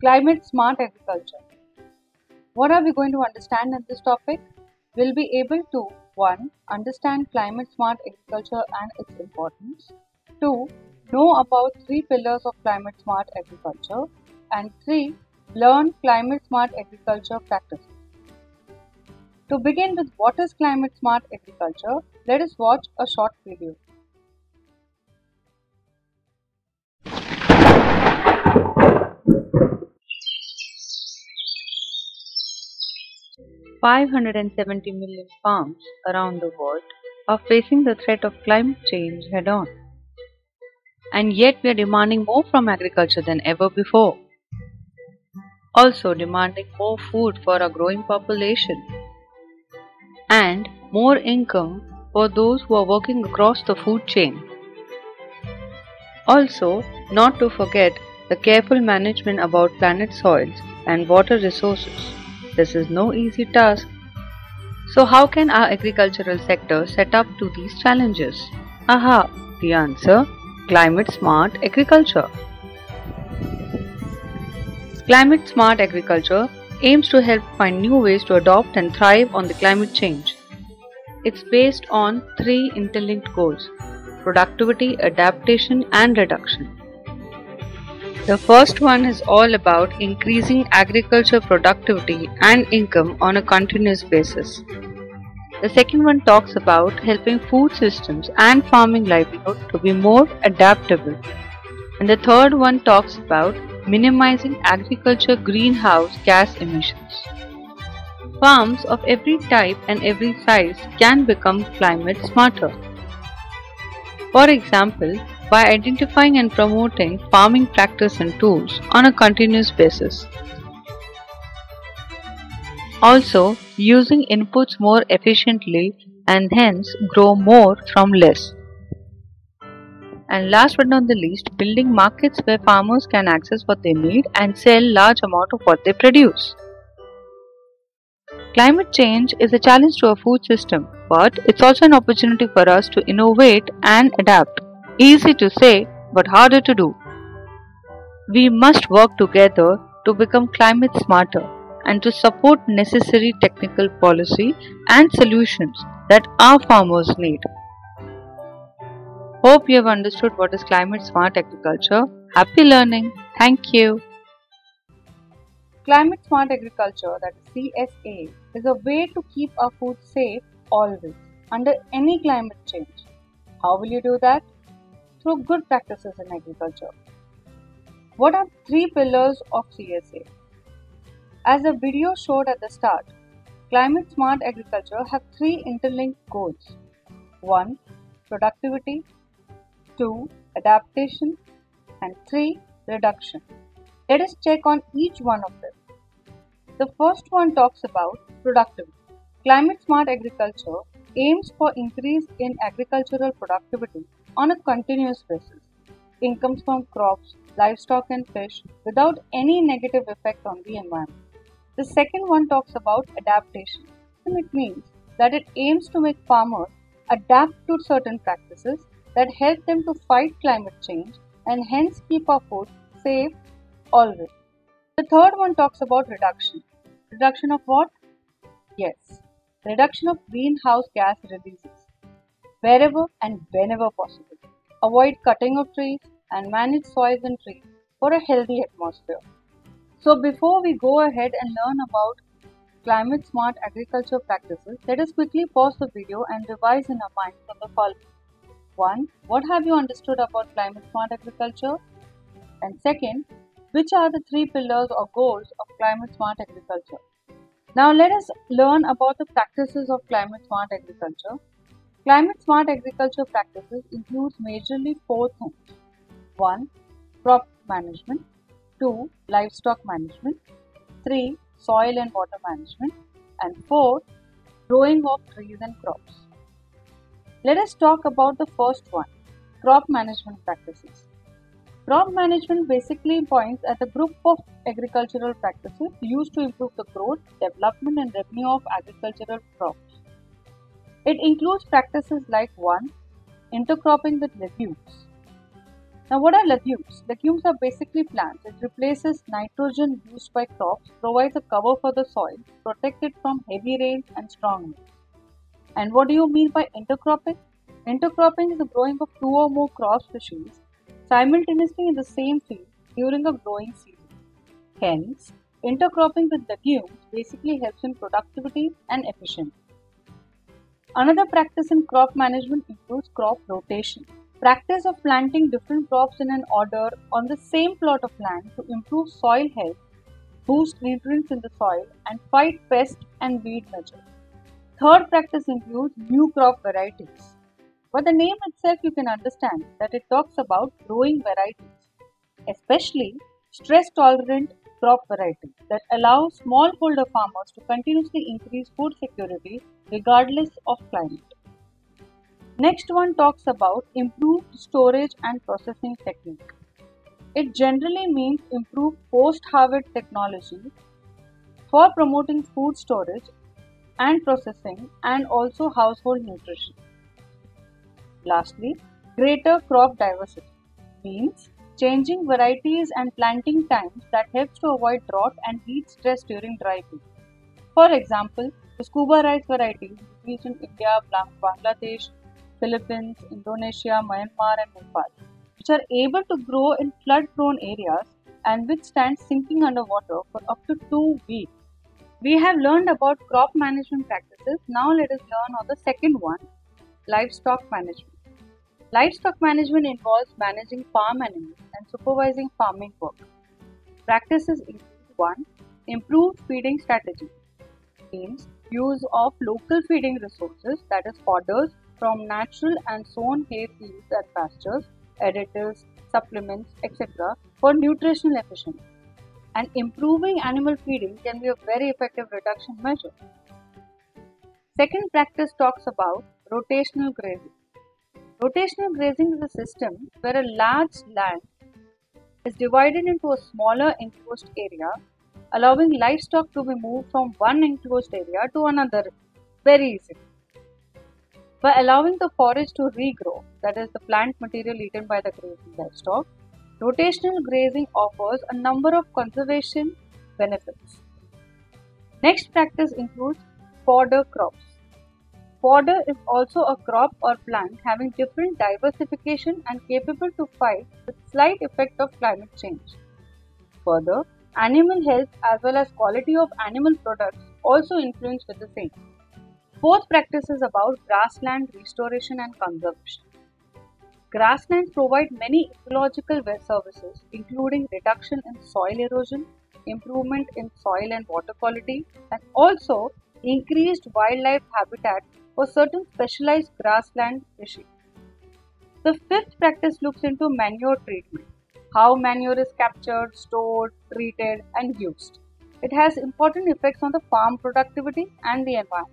Climate smart agriculture. What are we going to understand in this topic? We'll be able to 1. Understand climate smart agriculture and its importance. 2. Know about 3 pillars of climate smart agriculture. And 3. Learn climate smart agriculture practices. To begin with what is climate smart agriculture, let us watch a short video. Five hundred and seventy million farms around the world are facing the threat of climate change head on. And yet we are demanding more from agriculture than ever before. Also demanding more food for our growing population and more income for those who are working across the food chain. Also, not to forget the careful management about planet soils and water resources. This is no easy task. So, how can our agricultural sector set up to these challenges? Aha! The answer climate smart agriculture. Climate smart agriculture aims to help find new ways to adopt and thrive on the climate change. It's based on three interlinked goals productivity, adaptation, and reduction. The first one is all about increasing agriculture productivity and income on a continuous basis. The second one talks about helping food systems and farming livelihood to be more adaptable. And the third one talks about minimizing agriculture greenhouse gas emissions. Farms of every type and every size can become climate smarter. For example, by identifying and promoting farming practice and tools on a continuous basis. Also, using inputs more efficiently and hence grow more from less. And last but not the least, building markets where farmers can access what they need and sell large amount of what they produce. Climate change is a challenge to our food system, but it's also an opportunity for us to innovate and adapt. Easy to say, but harder to do. We must work together to become climate smarter and to support necessary technical policy and solutions that our farmers need. Hope you have understood what is climate smart agriculture. Happy learning. Thank you. Climate smart agriculture, that is CSA, is a way to keep our food safe always under any climate change. How will you do that? Through good practices in agriculture. What are three pillars of CSA? As the video showed at the start, climate smart agriculture have three interlinked goals. 1. Productivity 2. Adaptation and 3. Reduction. Let us check on each one of them. The first one talks about productivity. Climate smart agriculture aims for increase in agricultural productivity on a continuous basis. Incomes from crops, livestock and fish without any negative effect on the environment. The second one talks about adaptation. and It means that it aims to make farmers adapt to certain practices that help them to fight climate change and hence keep our food safe always. The third one talks about reduction. Reduction of what? Yes, reduction of greenhouse gas releases wherever and whenever possible. Avoid cutting of trees and manage soils and trees for a healthy atmosphere. So before we go ahead and learn about climate smart agriculture practices, let us quickly pause the video and revise in our minds on the following. 1. What have you understood about climate smart agriculture? And second, which are the three pillars or goals of climate smart agriculture? Now let us learn about the practices of climate smart agriculture. Climate smart agriculture practices includes majorly four things. 1. Crop management. 2. Livestock management. 3. Soil and water management. And 4. Growing of trees and crops. Let us talk about the first one crop management practices. Crop management basically points at a group of agricultural practices used to improve the growth, development, and revenue of agricultural crops. It includes practices like 1. Intercropping with legumes, Now, what are legumes? Legumes are basically plants. It replaces nitrogen used by crops, provides a cover for the soil, protects it from heavy rains and strong winds. And what do you mean by intercropping? Intercropping is the growing of two or more crop species simultaneously in the same field during a growing season. Hence, intercropping with legumes basically helps in productivity and efficiency. Another practice in crop management includes crop rotation. Practice of planting different crops in an order on the same plot of land to improve soil health, boost nutrients in the soil, and fight pest and weed measures. Third practice includes new crop varieties. By the name itself, you can understand that it talks about growing varieties, especially stress tolerant crop variety that allow smallholder farmers to continuously increase food security regardless of climate. Next one talks about improved storage and processing technique. It generally means improved post-harvest technology for promoting food storage and processing and also household nutrition. Lastly, greater crop diversity means changing varieties and planting times that helps to avoid drought and heat stress during dry periods. For example, the scuba rice varieties used in India, Bangladesh, Philippines, Indonesia, Myanmar, and Nepal, which are able to grow in flood prone areas and withstand sinking underwater for up to two weeks. We have learned about crop management practices. Now, let us learn on the second one livestock management. Livestock management involves managing farm animals and supervising farming work. Practices include 1. Improved feeding strategy means use of local feeding resources that is fodders from natural and sown hay fields and pastures, additives, supplements, etc. for nutritional efficiency. And improving animal feeding can be a very effective reduction measure. Second practice talks about rotational grazing. Rotational grazing is a system where a large land is divided into a smaller enclosed area, allowing livestock to be moved from one enclosed area to another very easily by allowing the forage to regrow, that is, the plant material eaten by the grazing livestock, rotational grazing offers a number of conservation benefits. Next practice includes fodder crops. Fodder is also a crop or plant having different diversification and capable to fight the slight effect of climate change. Further, animal health as well as quality of animal products also influence with the same. Fourth practice is about grassland restoration and conservation. Grasslands provide many ecological services, including reduction in soil erosion, improvement in soil and water quality, and also increased wildlife habitat for certain specialized grassland species. The fifth practice looks into manure treatment, how manure is captured, stored, treated, and used. It has important effects on the farm productivity and the environment.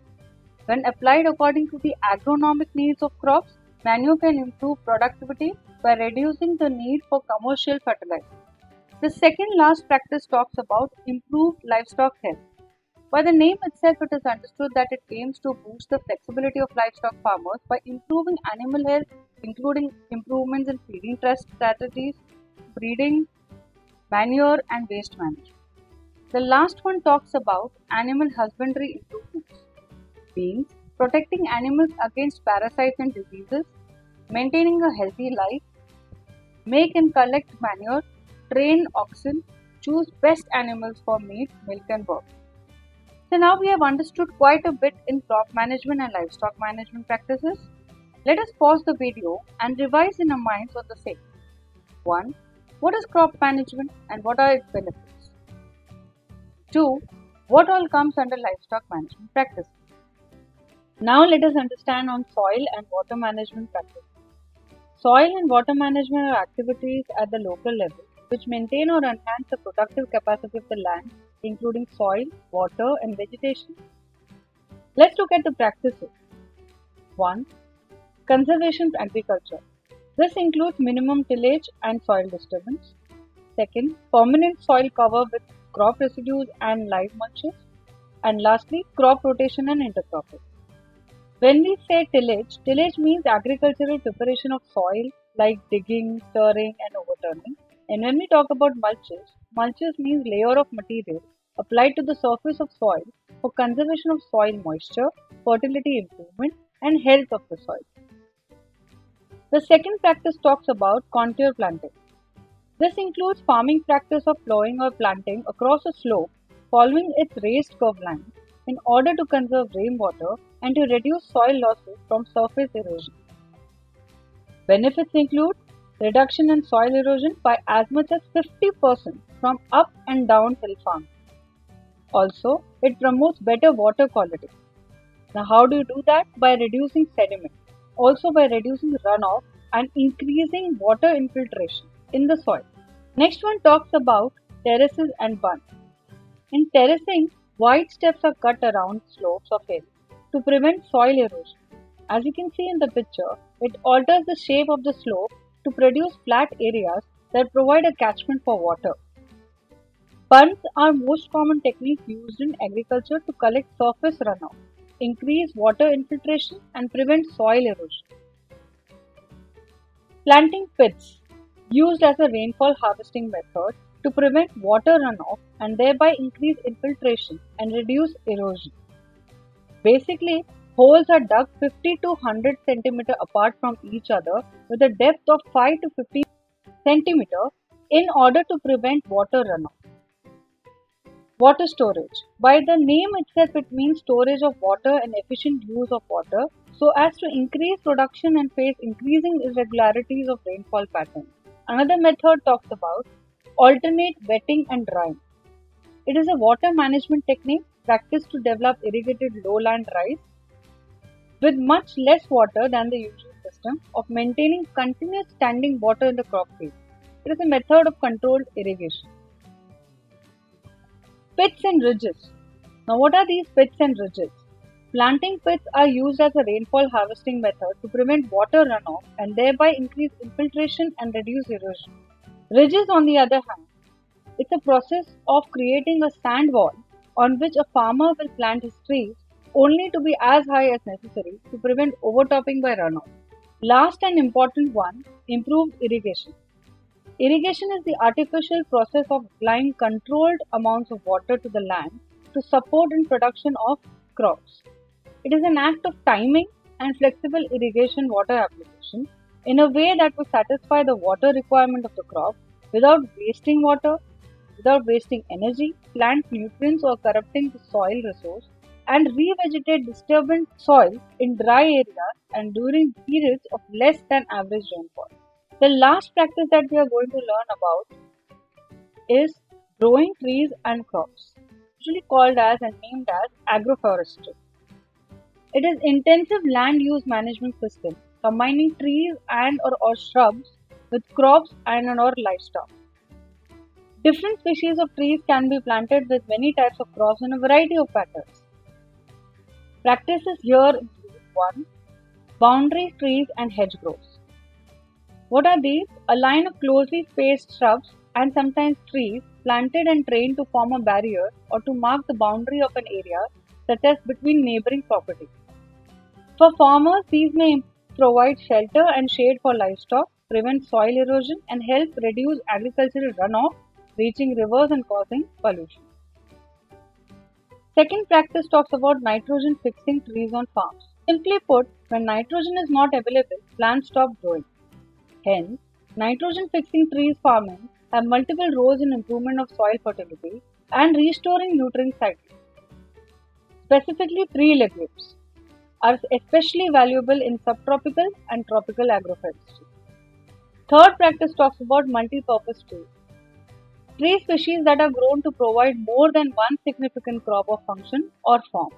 When applied according to the agronomic needs of crops, manure can improve productivity by reducing the need for commercial fertilizer. The second last practice talks about improved livestock health. By the name itself, it is understood that it aims to boost the flexibility of livestock farmers by improving animal health, including improvements in feeding trust strategies, breeding, manure, and waste management. The last one talks about animal husbandry improvements means protecting animals against parasites and diseases, maintaining a healthy life, make and collect manure, train oxen, choose best animals for meat, milk, and work. So now we have understood quite a bit in crop management and livestock management practices. Let us pause the video and revise in our minds what the same. 1. What is crop management and what are its benefits? 2. What all comes under livestock management practices? Now let us understand on soil and water management practices. Soil and water management are activities at the local level which maintain or enhance the productive capacity of the land, including soil, water, and vegetation. Let's look at the practices. 1. Conservation agriculture. This includes minimum tillage and soil disturbance. Second, permanent soil cover with crop residues and live mulches. And lastly, crop rotation and intercropping. When we say tillage, tillage means agricultural preparation of soil like digging, stirring, and overturning. And when we talk about mulches, mulches means layer of material applied to the surface of soil for conservation of soil moisture, fertility improvement, and health of the soil. The second practice talks about contour planting. This includes farming practice of plowing or planting across a slope following its raised curve line in order to conserve rainwater and to reduce soil losses from surface erosion. Benefits include reduction in soil erosion by as much as 50% from up and down hill farms. Also, it promotes better water quality. Now, how do you do that? By reducing sediment, also by reducing runoff and increasing water infiltration in the soil. Next one talks about terraces and bunds. In terracing, wide steps are cut around slopes of hills to prevent soil erosion. As you can see in the picture, it alters the shape of the slope to produce flat areas that provide a catchment for water. Bunds are most common technique used in agriculture to collect surface runoff, increase water infiltration and prevent soil erosion. Planting pits used as a rainfall harvesting method to prevent water runoff and thereby increase infiltration and reduce erosion. Basically, holes are dug 50 to 100 cm apart from each other with a depth of 5 to 50 cm in order to prevent water runoff. Water storage. By the name itself, it means storage of water and efficient use of water so as to increase production and face increasing irregularities of rainfall patterns. Another method talks about alternate wetting and drying. It is a water management technique practiced to develop irrigated lowland rice with much less water than the usual system of maintaining continuous standing water in the crop field. It is a method of controlled irrigation. Pits and ridges. Now, what are these pits and ridges? Planting pits are used as a rainfall harvesting method to prevent water runoff and thereby increase infiltration and reduce erosion. Ridges, on the other hand, it's a process of creating a sand wall on which a farmer will plant his trees only to be as high as necessary to prevent overtopping by runoff. Last and important one, improved irrigation. Irrigation is the artificial process of applying controlled amounts of water to the land to support in production of crops. It is an act of timing and flexible irrigation water application in a way that will satisfy the water requirement of the crop without wasting water, without wasting energy, plant nutrients or corrupting the soil resource and revegetate disturbed soil in dry areas and during periods of less than average rainfall. The last practice that we are going to learn about is growing trees and crops, usually called as and named as agroforestry. It is intensive land use management system combining trees and or, or shrubs with crops and or livestock. Different species of trees can be planted with many types of crops in a variety of patterns. Practices here include 1. Boundary trees and hedgerows. What are these? A line of closely spaced shrubs and sometimes trees planted and trained to form a barrier or to mark the boundary of an area such as between neighboring properties. For farmers, these may provide shelter and shade for livestock, prevent soil erosion, and help reduce agricultural runoff reaching rivers and causing pollution. Second practice talks about nitrogen fixing trees on farms. Simply put, when nitrogen is not available, plants stop growing. Hence, nitrogen fixing trees farming have multiple roles in improvement of soil fertility and restoring nutrient cycles. Specifically, tree legumes are especially valuable in subtropical and tropical agroforestry. Third practice talks about multi-purpose trees. Tree species that are grown to provide more than one significant crop of function or form.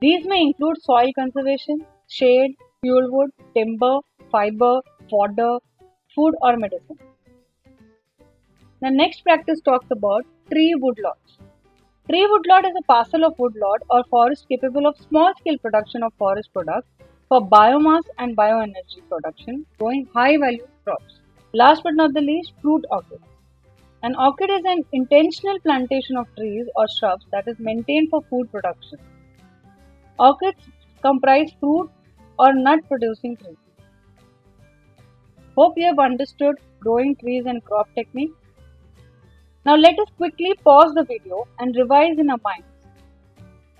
These may include soil conservation, shade, fuel wood, timber, fiber, fodder, food or medicine. The next practice talks about tree woodlots. Tree woodlot is a parcel of woodlot or forest capable of small scale production of forest products for biomass and bioenergy production, growing high value crops. Last but not the least, fruit orchids. An orchid is an intentional plantation of trees or shrubs that is maintained for food production. Orchids comprise fruit or nut producing trees. Hope you have understood growing trees and crop techniques. Now let us quickly pause the video and revise in our minds.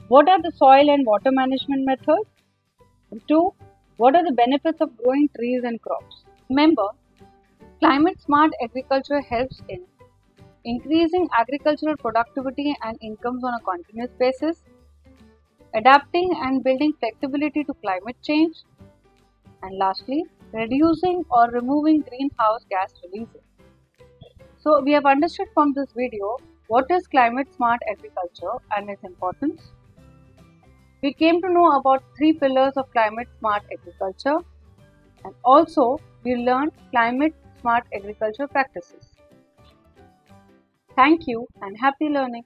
What are the soil and water management methods? And two, what are the benefits of growing trees and crops? Remember, climate smart agriculture helps in increasing agricultural productivity and incomes on a continuous basis, adapting and building flexibility to climate change, and lastly, reducing or removing greenhouse gas releases. So, we have understood from this video what is climate smart agriculture and its importance. We came to know about three pillars of climate smart agriculture and also we learned climate smart agriculture practices. Thank you and happy learning.